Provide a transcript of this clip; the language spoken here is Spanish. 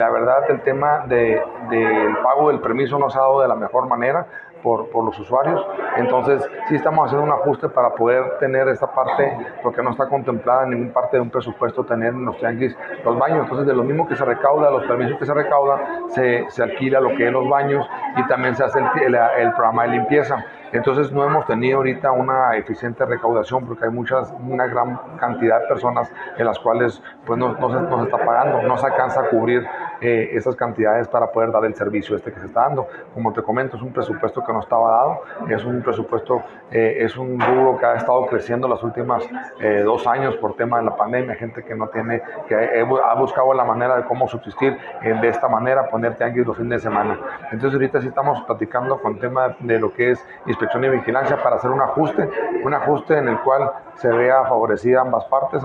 La verdad, el tema del de, pago del permiso no se ha dado de la mejor manera por, por, los usuarios. Entonces, sí estamos haciendo un ajuste para poder tener esta parte, porque no está contemplada en ninguna parte de un presupuesto tener en los tianguis los baños. Entonces, de lo mismo que se recauda, los permisos que se recauda, se, se alquila lo que es los baños y también se hace el, el programa de limpieza. Entonces no hemos tenido ahorita una eficiente recaudación porque hay muchas, una gran cantidad de personas en las cuales pues no, no, se, no se, está pagando, no se alcanza a cubrir eh, esas cantidades para poder dar el servicio este que se está dando. Como te comento, es un presupuesto que no estaba dado, es un presupuesto, eh, es un rubro que ha estado creciendo las últimas eh, dos años por tema de la pandemia, gente que no tiene, que ha buscado la manera de cómo subsistir de esta manera, poner tianguis los fines de semana. Entonces ahorita sí estamos platicando con tema de lo que es inspección y vigilancia para hacer un ajuste, un ajuste en el cual se vea favorecida ambas partes.